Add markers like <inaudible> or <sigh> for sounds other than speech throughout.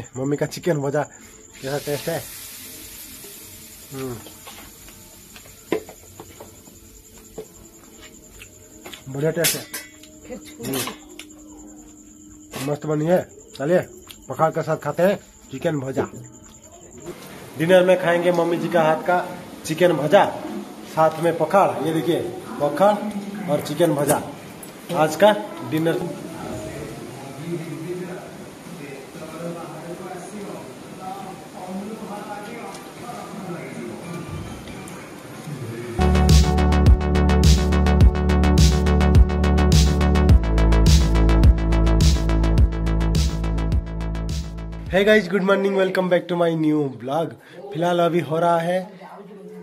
Mummy का chicken भजा कैसा टेस्ट है बढ़िया टेस्ट है। मस्त बनी है चलिए पखाड़ के साथ खाते हैं चिकन भजा डिनर में खाएँगे मम्मी जी का हाथ का चिकन भजा साथ में पखाड़ ये देखिए पखाड़ और चिकन भजा आज का डिनर है guys good morning welcome back to my new blog फ़िलहाल अभी हो रहा है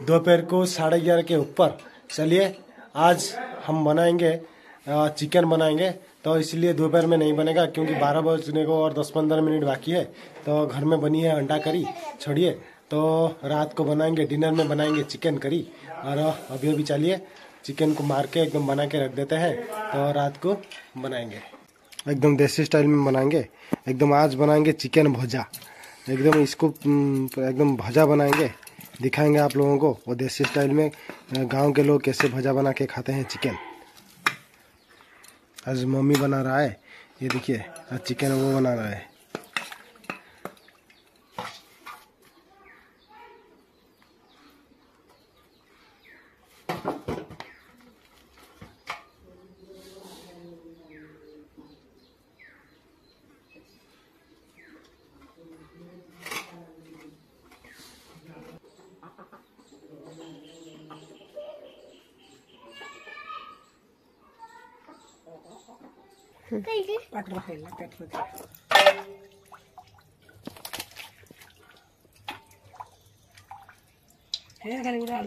दोपहर को साढ़े ग्यारह के ऊपर। चलिए, आज हम बनाएँगे चिकन बनाएँगे। तो इसलिए दोपहर में नहीं बनेगा क्योंकि बारह बजने को और दस पंद्रह मिनट बाकी है। तो घर में बनी है अंडा करी, छोड़िए। तो रात को बनाएँगे, डिनर में बनाएँगे चिकन करी। और अभी अभी चलिए, चिकन को मार के एकदम बना के रख देते हैं। तो रात को बनाएँगे। एकदम देसी स्टाइल में बनाएँगे, एकदम आज बनाएँगे चिकन भजा, एकदम इसको एकदम भजा बनाएँगे, दिखाएँगे आप लोगों को, वो देसी स्टाइल में गाँव के लोग कैसे भजा बना के खाते हैं चिकन। आज मम्मी बना रहा है, ये देखिए, आज चिकन वो बना रहा है। पाठवा खायला पाठवा हे खाली उडा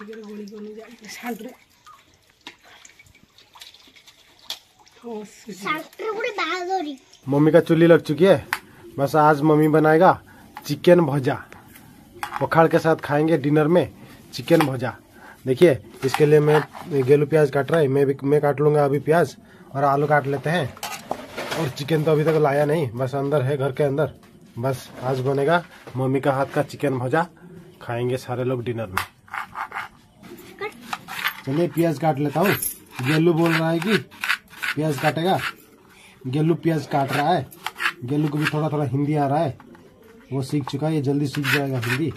अडबुली जातो ठीक है गोली गोली जा शांत रे हो सुजी मम्मी का चुल्ली लग चुकी है। बस आज मम्मी बनाएगा चिकन भजा। पखाड़ के साथ खाएँगे डिनर में चिकन भजा। देखिए इसके लिए मैं गेलू प्याज काट रहा है मैं भी मैं काट लूँगा अभी प्याज और आलू काट लेते हैं। और चिकन तो अभी तक लाया नहीं बस अंदर है घर के अंदर। बस आज बनेगा मम्मी का हाथ का चिकन भजा। खाएँगे सारे लोग डिनर में। चलिए प्याज काट लेता हूँ। गेलू बोल रहा है कि प्याज काटेगा? गेलू प्याज काट रहा है। गेलू को भी थोड़ा थोड़ा हिंदी आ रहा है। वो सीख चुका है ये जल्दी सीख जाएगा हिंदी।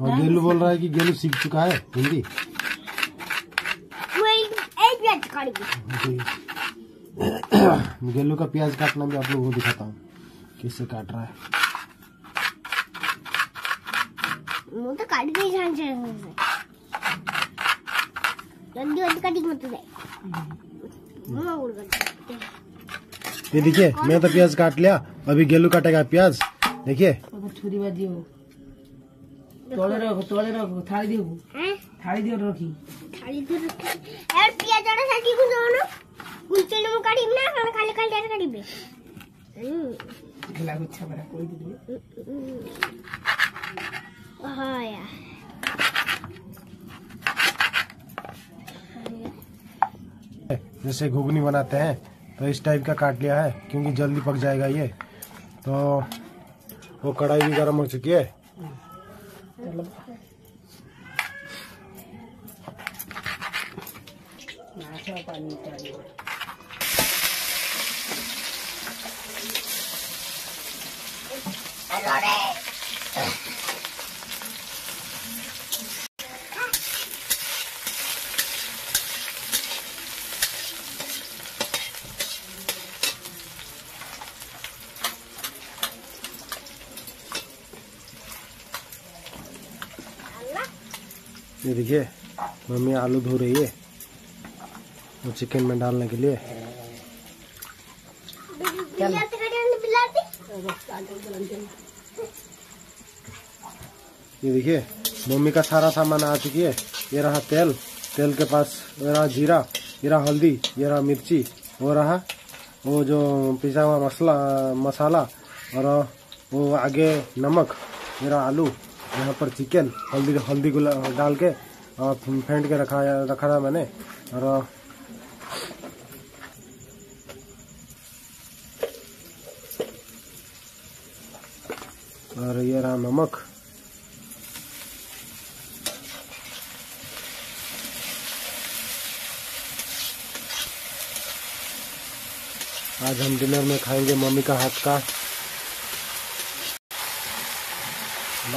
और गेलू बोल रहा है कि गेलू सीख चुका है हिंदी। <coughs> गेलू का प्याज काटना भी आप लोगों को दिखाता हूँ। कैसे काट रहा है। मुँह तो काट दे जान से गंदी वाली कटिंग मत दे मुँह उड़ गई ये देखिए मैं तो प्याज काट लिया अभी गेलू काटेगा प्याज देखिए छुरी बाजी हो तोले रखो तोले रखो थाली दियो थाली दियो रखी थाली दियो रखी यार प्याज आड़ा साकी को दो ना उल्टे नु काटी ना हम खाली खाली यार काटी बे खिला गुच्छा बड़ा कोई दे ୟା। जैसे घुगनी बनाते हैं तो इस टाइप का काट लिया है क्योंकि जल्दी पक जाएगा ये। तो वो कढ़ाई भी गर्म हो चुकी है। ये देखिए मम्मी आलू धो रही है वो चिकन में डालने के लिए। ये देखिए मम्मी का सारा सामान आ चुकी है। ये रहा तेल तेल के पास ये रहा जीरा ये रहा हल्दी ये रहा मिर्ची वो रहा वो जो पिसा हुआ मसला मसाला और वो आगे नमक मेरा आलू। यहाँ पर चिकन, हल्दी हल्दी गुला, डाल के और फेंट के रखा रखा था मैंने, और और ये रहा नमक। आज हम डिनर में खाएँगे मम्मी का हाथ का।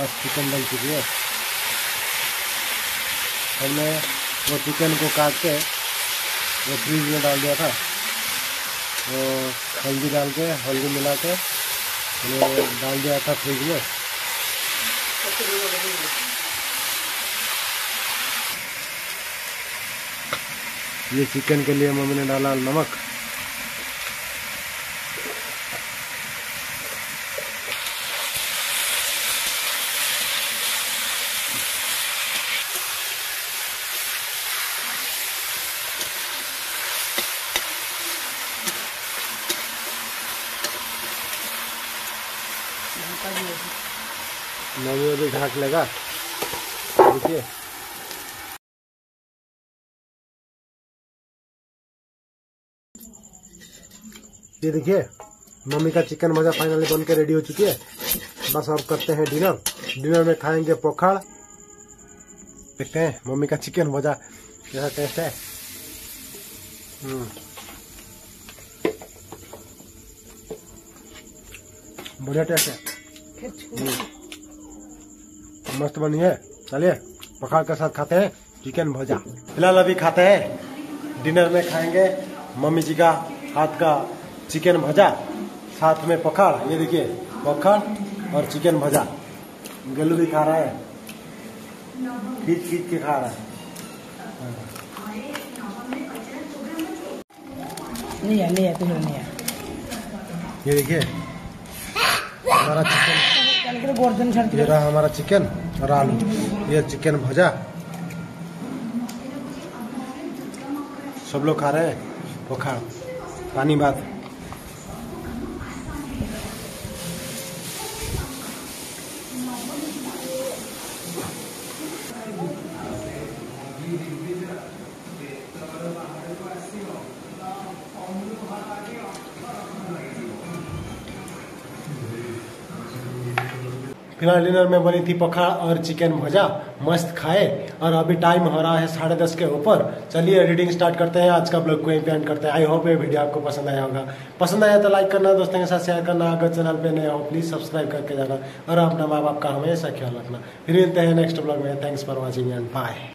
बस चिकन बन चुकी है। हमने वो चिकन को काट के वो फ्रीज में डाल दिया था। वो हल्दी डाल के, हल्दी मिला के हमने डाल दिया था फ्रिज में। ये चिकन के लिए मम्मी ने डाला नमक। मम्मी अभी ढाक लेगा। देखिए। ये देखिए मम्मी का चिकन भजा फाइनली बन के रेडी हो चुकी है। बस अब करते हैं डिनर डिनर में खाएँगे पोखर देखते हैं मम्मी का चिकन भजा कैसा टेस्ट है। हम्म। बढ़िया टेस्ट है। मस्त बनी है चलिए पखाड़ के साथ खाते हैं चिकन भजा फ़िलहाल अभी खाते हैं डिनर में खाएँगे मम्मी जी का हाथ का चिकन भजा साथ में पखाड़ ये देखिए पखाड़ और चिकन भजा गलू भी खा रहा है खींच खींच के खा रहा है नहीं है नहीं है नहीं है ये देखिए हमारा चिकन ये रहा हमारा चिकन और आलू ये चिकन भजा। सब लोग खा रहे हैं? वो खा। पानी बात। फ़िलहाल डिनर में बनी थी पखा और चिकन भजा, मस्त खाए। और अभी टाइम हो रहा है साढ़े दस के ऊपर। चलिए एडिटिंग स्टार्ट करते हैं। आज का ब्लॉग को एंड करते हैं। आई होप ये वीडियो आपको पसंद आया होगा। पसंद आया तो लाइक करना, दोस्तों के साथ शेयर करना। अगर चैनल पर नया हो प्लीज़ सब्सक्राइब करके जाना। और अपना माँ बाप का हमेशा ख्याल रखना। फिर मिलते हैं नेक्स्ट ब्लॉग में। Thanks for watching and bye